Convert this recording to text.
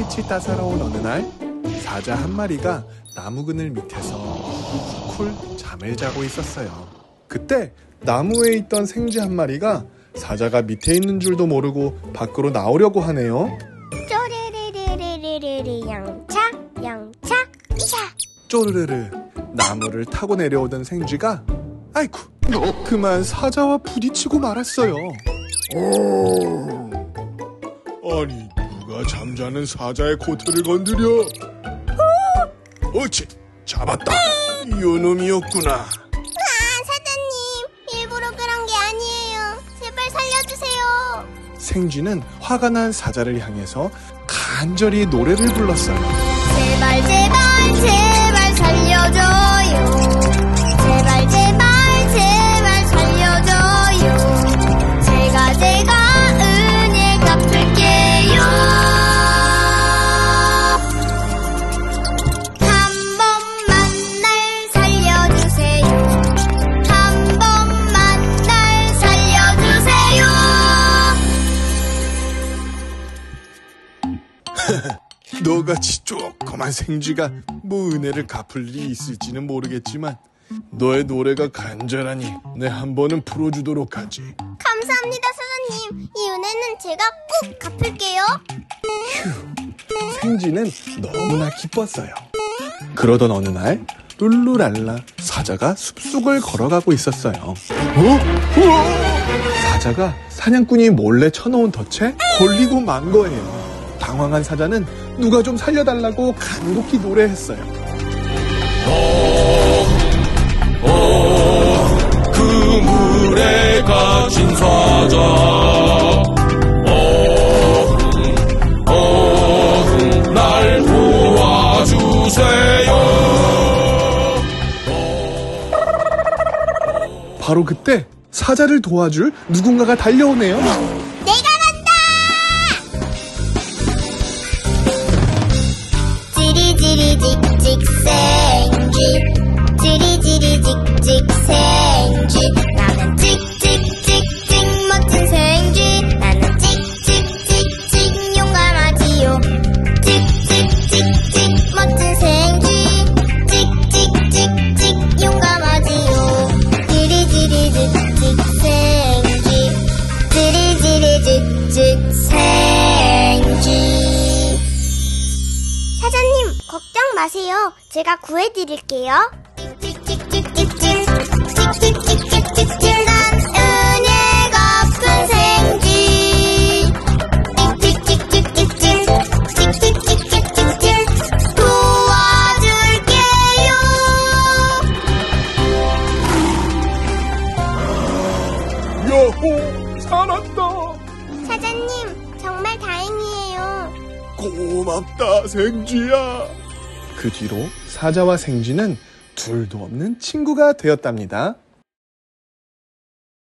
햇빛이 따사로운 어느 날 사자 한 마리가 나무 그늘 밑에서 쿨 잠을 자고 있었어요. 그때 나무에 있던 생쥐 한 마리가 사자가 밑에 있는 줄도 모르고 밖으로 나오려고 하네요. 쪼르르르르르르 영차 영차 이샤 쪼르르르 나무를 타고 내려오던 생쥐가 아이쿠 그만 사자와 부딪히고 말았어요. 아니 누가 잠자는 사자의 코트를 건드려? 어치 잡았다. 요놈이었구나. 아 사장님 일부러 그런 게 아니에요 제발 살려주세요 생쥐는 화가 난 사자를 향해서 간절히 노래를 불렀어요. 제발 제발 제발 살려줘요 너같이 조그만 생쥐가 뭐 은혜를 갚을 일이 있을지는 모르겠지만 너의 노래가 간절하니 내 한 번은 풀어주도록 하지. 감사합니다, 사장님. 이 은혜는 제가 꼭 갚을게요. 생쥐는 너무나 기뻤어요. 그러던 어느 날 룰루랄라 사자가 숲속을 걸어가고 있었어요. 어? 우와! 사자가 사냥꾼이 몰래 쳐놓은 덫에 걸리고 만 거예요. 당황한 사자는 누가 좀 살려달라고 간곡히 노래했어요. 그 물에 갇힌 사자 바로 그때 사자를 도와줄 누군가가 달려오네요. jik seng jik, jiri jiri jik jik seng. 사장님, 걱정 마세요. 제가 구해드릴게요. 살았다. 고맙다 생쥐야. 그 뒤로 사자와 생쥐는 둘도 없는 친구가 되었답니다.